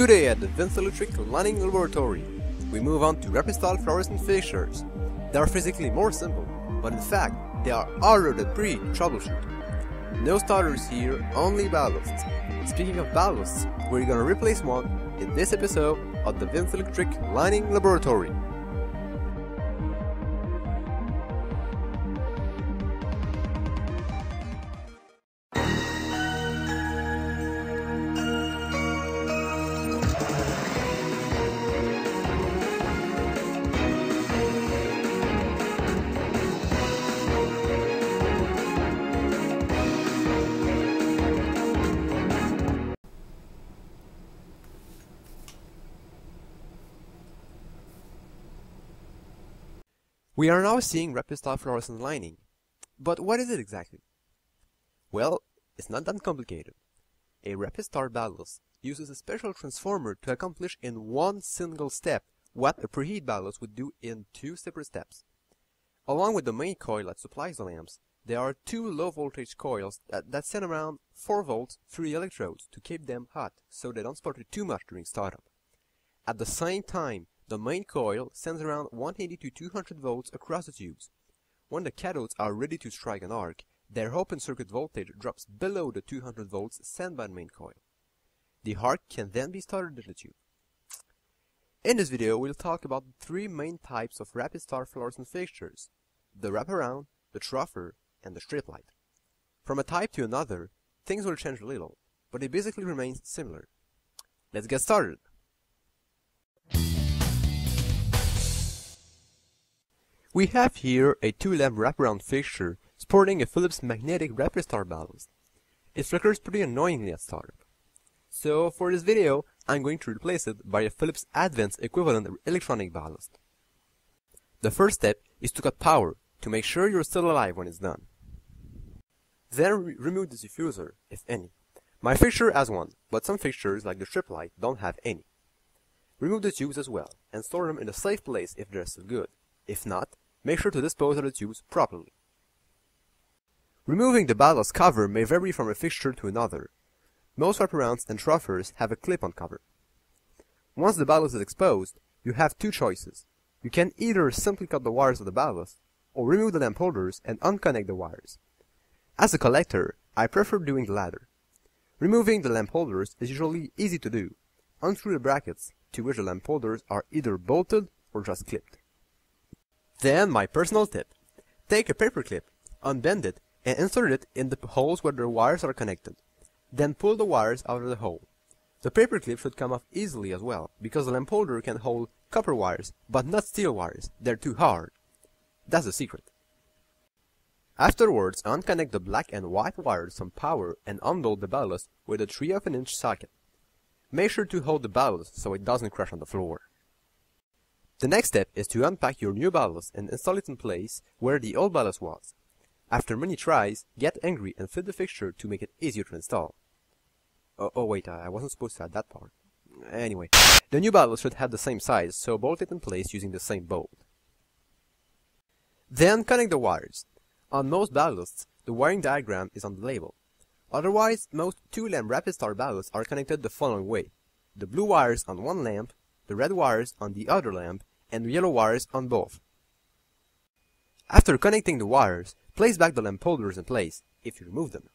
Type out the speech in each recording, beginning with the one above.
Today at the Vince Electric Lighting Laboratory, we move on to rapid-start fluorescent fixtures. They are physically more simple, but in fact, they are harder than pre troubleshoot. No starters here, only ballasts. Speaking of ballasts, we're gonna replace one in this episode of the Vince Electric Lighting Laboratory. We are now seeing rapid-start fluorescent lighting. But what is it exactly? Well, it's not that complicated. A rapid-start ballast uses a special transformer to accomplish in one single step what a preheat ballast would do in two separate steps. Along with the main coil that supplies the lamps, there are two low-voltage coils that, that send around 4 volts through the electrodes to keep them hot so they don't sputter too much during startup. At the same time, the main coil sends around 180 to 200 volts across the tubes. When the cathodes are ready to strike an arc, their open circuit voltage drops below the 200 volts sent by the main coil. The arc can then be started in the tube. In this video, we'll talk about the three main types of rapid start fluorescent fixtures, the wraparound, the troffer, and the strip light. From a type to another, things will change a little, but it basically remains similar. Let's get started! We have here a two-lamp wraparound fixture sporting a Philips magnetic rapid start ballast. It flickers pretty annoyingly at startup. So for this video, I'm going to replace it by a Philips Advance equivalent electronic ballast. The first step is to cut power to make sure you're still alive when it's done. Then re remove the diffuser, if any. My fixture has one, but some fixtures, like the strip light, don't have any. Remove the tubes as well, and store them in a safe place if they're still good. If not, make sure to dispose of the tubes properly. Removing the ballast cover may vary from a fixture to another. Most wraparounds and troffers have a clip-on cover. Once the ballast is exposed, you have two choices. You can either simply cut the wires of the ballast, or remove the lamp holders and unconnect the wires. As a collector, I prefer doing the latter. Removing the lamp holders is usually easy to do. Unscrew the brackets, to which the lamp holders are either bolted or just clipped. Then my personal tip. Take a paper clip, unbend it, and insert it in the holes where the wires are connected. Then pull the wires out of the hole. The paper clip should come off easily as well, because the lamp holder can hold copper wires, but not steel wires. They're too hard. That's the secret. Afterwards, unconnect the black and white wires from power and unbolt the ballast with a 3 of an inch socket. Make sure to hold the ballast so it doesn't crash on the floor. The next step is to unpack your new ballast and install it in place where the old ballast was. After many tries, get angry and fit the fixture to make it easier to install. Oh, oh wait, I wasn't supposed to add that part. Anyway, the new ballast should have the same size, so bolt it in place using the same bolt. Then connect the wires. On most ballasts, the wiring diagram is on the label. Otherwise, most 2-lamp rapid start ballasts are connected the following way. The blue wires on one lamp, the red wires on the other lamp, and yellow wires on both. After connecting the wires, place back the lamp holders in place, if you remove them.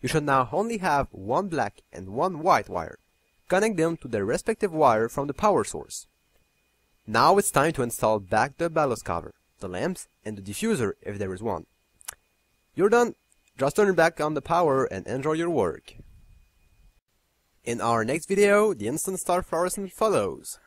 You should now only have one black and one white wire. Connect them to their respective wire from the power source. Now it's time to install back the ballast cover, the lamps, and the diffuser if there is one. You're done. Just turn back on the power and enjoy your work. In our next video, the instant start fluorescent follows.